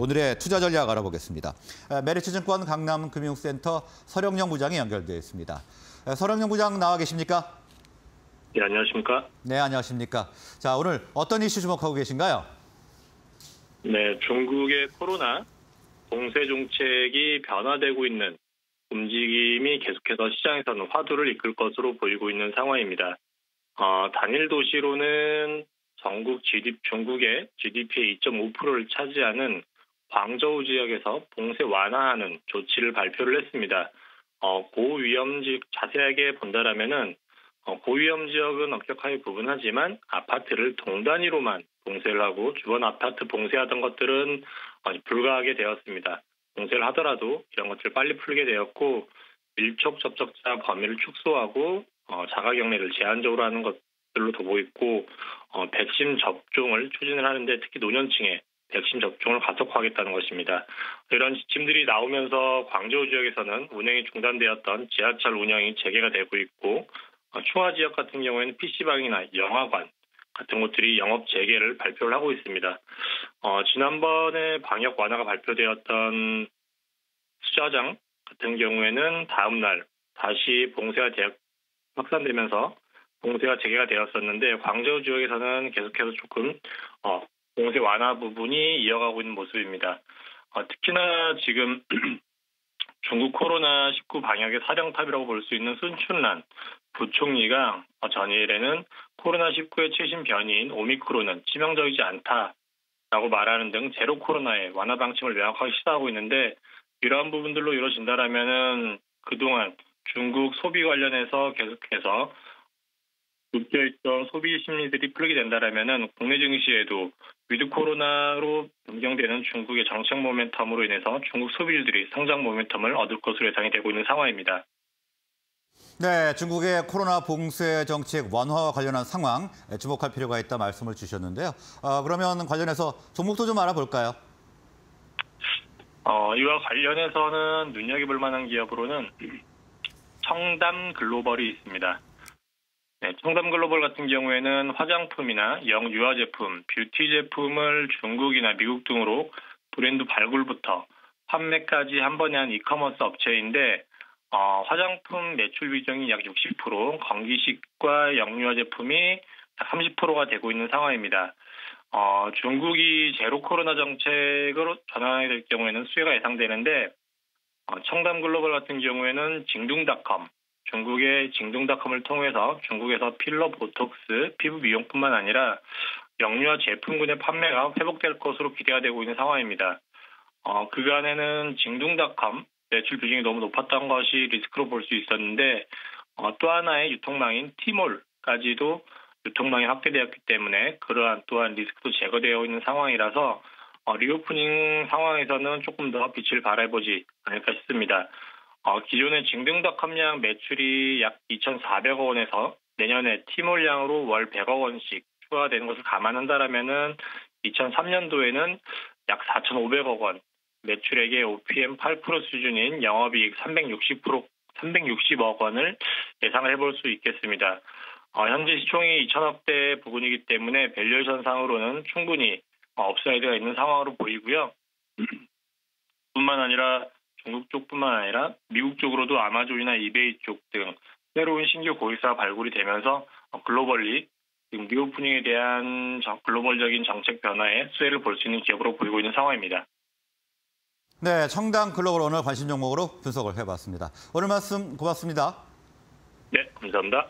오늘의 투자 전략 알아보겠습니다. 메리츠증권 강남금융센터 서령영 부장이 연결되어 있습니다. 서령영 부장 나와 계십니까? 네, 안녕하십니까? 네, 안녕하십니까? 자, 오늘 어떤 이슈 주목하고 계신가요? 네, 중국의 코로나 봉쇄 정책이 변화되고 있는 움직임이 계속해서 시장에서는 화두를 이끌 것으로 보이고 있는 상황입니다. 어, 단일 도시로는 전국 GDP, 중국의 GDP의 2.5%를 차지하는 광저우 지역에서 봉쇄 완화하는 조치를 발표를 했습니다. 어, 고위험 지역 자세하게 본다라면은 어, 고위험 지역은 엄격하게 구분하지만 아파트를 동단위로만 봉쇄를 하고 주변 아파트 봉쇄하던 것들은 어, 불가하게 되었습니다. 봉쇄를 하더라도 이런 것들을 빨리 풀게 되었고 밀접 접촉자 범위를 축소하고 어, 자가격리를 제한적으로 하는 것들로 보고 있고 어, 백신 접종을 추진을 하는데 특히 노년층에 백신 접종을 가속화하겠다는 것입니다. 이런 지침들이 나오면서 광저우 지역에서는 운행이 중단되었던 지하철 운영이 재개가 되고 있고 어, 추화 지역 같은 경우에는 PC방이나 영화관 같은 곳들이 영업 재개를 발표를 하고 있습니다. 어, 지난번에 방역 완화가 발표되었던 수자장 같은 경우에는 다음 날 다시 봉쇄가 되, 확산되면서 봉쇄가 재개가 되었었는데 광저우 지역에서는 계속해서 조금 어, 봉쇄 완화 부분이 이어가고 있는 모습입니다. 어, 특히나 지금 중국 코로나19 방역의 사령탑이라고 볼 수 있는 순춘란 부총리가 어, 전일에는 코로나19의 최신 변이인 오미크론은 치명적이지 않다라고 말하는 등 제로 코로나의 완화 방침을 명확하게 시사하고 있는데 이러한 부분들로 이루어진다라면은 그동안 중국 소비 관련해서 계속해서 묶여있던 소비 심리들이 풀리게 된다라면은 국내 증시에도 위드 코로나로 변경되는 중국의 정책 모멘텀으로 인해서 중국 소비주들이 성장 모멘텀을 얻을 것으로 예상이 되고 있는 상황입니다. 네, 중국의 코로나 봉쇄 정책 완화와 관련한 상황 주목할 필요가 있다 말씀을 주셨는데요. 어, 그러면 관련해서 종목도 좀 알아볼까요? 어, 이와 관련해서는 눈여겨볼 만한 기업으로는 청담 글로벌이 있습니다. 네, 청담 글로벌 같은 경우에는 화장품이나 영유아 제품, 뷰티 제품을 중국이나 미국 등으로 브랜드 발굴부터 판매까지 한 번에 한 이커머스 업체인데 어, 화장품 매출 비중이 약 60%, 건기식과 영유아 제품이 30%가 되고 있는 상황입니다. 어, 중국이 제로 코로나 정책으로 전환하게 될 경우에는 수혜가 예상되는데 어, 청담 글로벌 같은 경우에는 징둥닷컴, 중국의 징둥닷컴을 통해서 중국에서 필러, 보톡스, 피부 미용뿐만 아니라 영유아 제품군의 판매가 회복될 것으로 기대가 되고 있는 상황입니다. 어, 그간에는 징둥닷컴 매출 비중이 너무 높았던 것이 리스크로 볼 수 있었는데 어, 또 하나의 유통망인 티몰까지도 유통망이 확대되었기 때문에 그러한 또한 리스크도 제거되어 있는 상황이라서 어, reopening 상황에서는 조금 더 빛을 발해보지 않을까 싶습니다. 어, 기존의 징둥닷컴향 매출이 약 2,400억 원에서 내년에 티몰향으로 월 100억 원씩 추가되는 것을 감안한다라면은 2003년도에는 약 4,500억 원, 매출액의 OPM 8% 수준인 영업이익 360% 360억 원을 예상을 해볼 수 있겠습니다. 어, 현재 시총이 2천억 대 부근이기 때문에 valuation 상으로는 충분히 upside가 있는 상황으로 보이고요. 뿐만 아니라 중국 쪽뿐만 아니라 미국 쪽으로도 아마존이나 이베이 쪽 등 새로운 신규 고객사 발굴이 되면서 globally reopening에 대한 글로벌적인 정책 변화에 수혜를 볼 수 있는 기업으로 보이고 있는 상황입니다. 네, 청당 글로벌 오늘 관심 종목으로 분석을 해봤습니다. 오늘 말씀 고맙습니다. 네, 감사합니다.